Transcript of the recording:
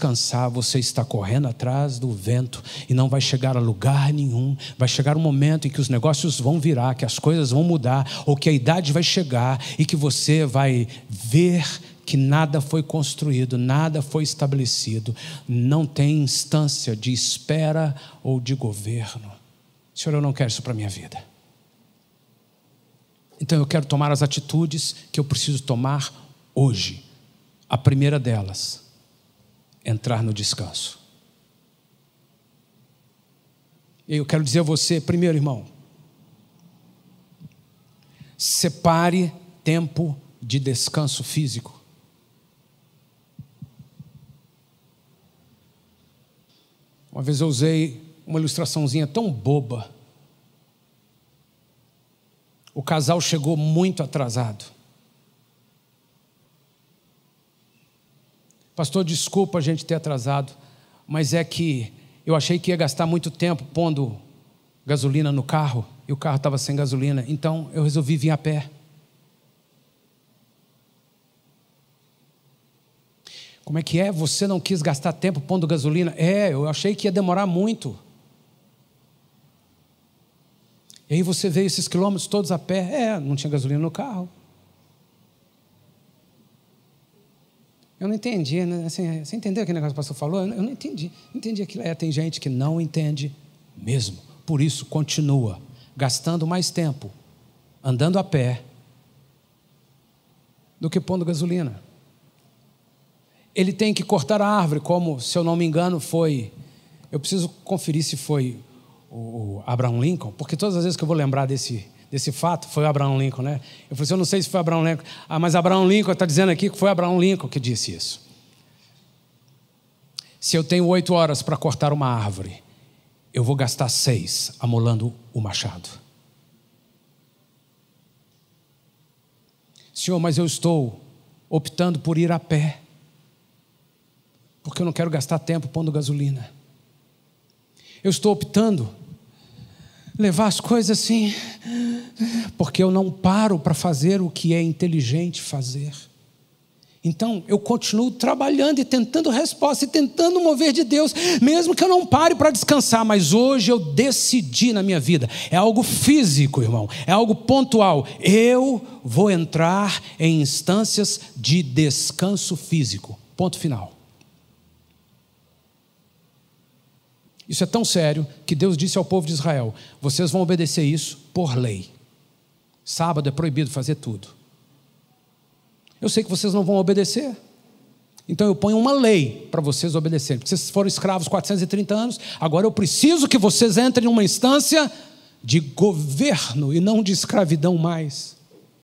cansar, você está correndo atrás do vento e não vai chegar a lugar nenhum. Vai chegar um momento em que os negócios vão virar, que as coisas vão mudar, ou que a idade vai chegar e que você vai ver que nada foi construído, nada foi estabelecido, não tem instância de espera ou de governo. Senhor, eu não quero isso para a minha vida. Então eu quero tomar as atitudes que eu preciso tomar hoje. A primeira delas, entrar no descanso. E eu quero dizer a você, primeiro, irmão, separe tempo de descanso físico. Uma vez eu usei uma ilustraçãozinha tão boba. O casal chegou muito atrasado. Pastor, desculpa a gente ter atrasado, mas é que eu achei que ia gastar muito tempo pondo gasolina no carro e o carro estava sem gasolina, então eu resolvi vir a pé. Como é que é? Você não quis gastar tempo pondo gasolina? É, eu achei que ia demorar muito. E aí você veio esses quilômetros todos a pé. É, não tinha gasolina no carro. Eu não entendi, né? assim, você entendeu aquele negócio que o pastor falou? Eu não entendi. Entendi aquilo. É, tem gente que não entende mesmo. Por isso, continua gastando mais tempo andando a pé do que pondo gasolina ele tem que cortar a árvore, como, se eu não me engano, foi. Eu preciso conferir se foi o Abraham Lincoln, porque todas as vezes que eu vou lembrar desse, desse fato, foi o Abraham Lincoln, né? Eu falei assim, eu não sei se foi Abraham Lincoln. Ah, mas Abraham Lincoln está dizendo aqui que foi Abraham Lincoln que disse isso. Se eu tenho oito horas para cortar uma árvore, eu vou gastar seis amolando o machado. Senhor, mas eu estou optando por ir a pé porque eu não quero gastar tempo pondo gasolina. Eu estou optando levar as coisas assim, porque eu não paro para fazer o que é inteligente fazer. Então, eu continuo trabalhando e tentando resposta e tentando mover de Deus, mesmo que eu não pare para descansar, mas hoje eu decidi na minha vida. É algo físico, irmão, é algo pontual. Eu vou entrar em instâncias de descanso físico. Ponto final. Isso é tão sério que Deus disse ao povo de Israel: vocês vão obedecer isso por lei. Sábado é proibido fazer tudo. Eu sei que vocês não vão obedecer. Então eu ponho uma lei para vocês obedecerem. Porque vocês foram escravos 430 anos, agora eu preciso que vocês entrem em uma instância de governo e não de escravidão mais.